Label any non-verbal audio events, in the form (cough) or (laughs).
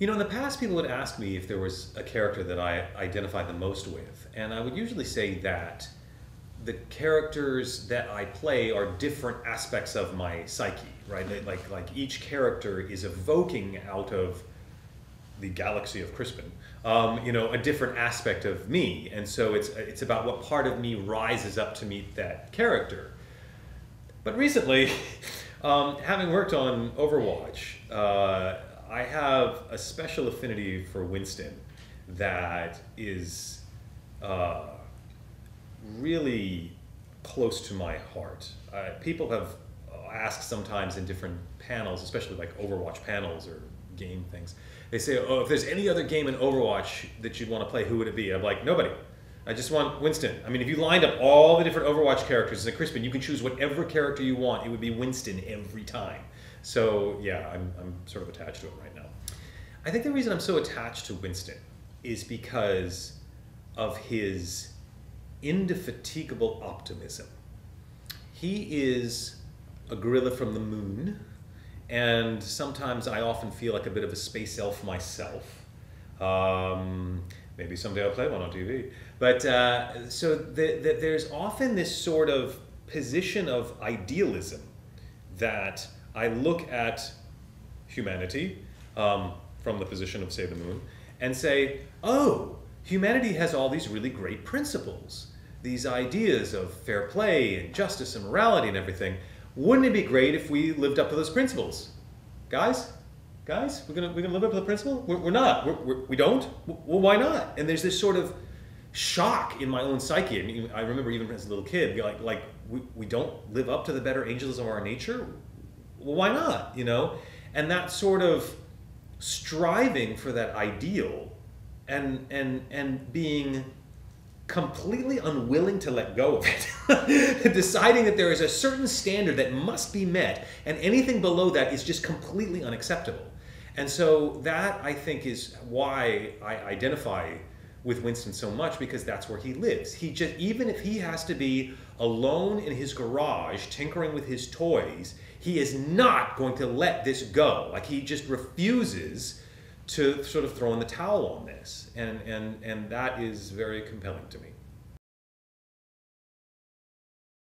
You know, in the past, people would ask me if there was a character that I identified the most with, and I would usually say that the characters that I play are different aspects of my psyche, right? They, like, like each character is evoking out of the galaxy of Crispin, um, you know, a different aspect of me, and so it's it's about what part of me rises up to meet that character. But recently, (laughs) um, having worked on Overwatch. Uh, I have a special affinity for Winston that is uh, really close to my heart. Uh, people have asked sometimes in different panels, especially like Overwatch panels or game things. They say, "Oh, if there's any other game in Overwatch that you'd want to play, who would it be?" I'm like, "Nobody. I just want Winston. I mean, if you lined up all the different Overwatch characters as a Crispin, you can choose whatever character you want. It would be Winston every time." So yeah, I'm, I'm sort of attached to him right now. I think the reason I'm so attached to Winston is because of his indefatigable optimism. He is a gorilla from the moon, and sometimes I often feel like a bit of a space elf myself. Um, maybe someday I'll play one on TV. But uh, so the, the, there's often this sort of position of idealism that I look at humanity um, from the position of, say, the moon, and say, oh, humanity has all these really great principles, these ideas of fair play and justice and morality and everything. Wouldn't it be great if we lived up to those principles? Guys? Guys? We're gonna, we're gonna live up to the principle? We're, we're not. We're, we're, we don't? Well, why not? And there's this sort of shock in my own psyche. I mean, I remember even as a little kid, like, like we, we don't live up to the better angels of our nature? Well, why not? You know, and that sort of striving for that ideal, and and and being completely unwilling to let go of it, (laughs) deciding that there is a certain standard that must be met, and anything below that is just completely unacceptable. And so that I think is why I identify with Winston so much because that's where he lives. He just even if he has to be alone in his garage tinkering with his toys, he is not going to let this go. Like he just refuses to sort of throw in the towel on this. And, and, and that is very compelling to me.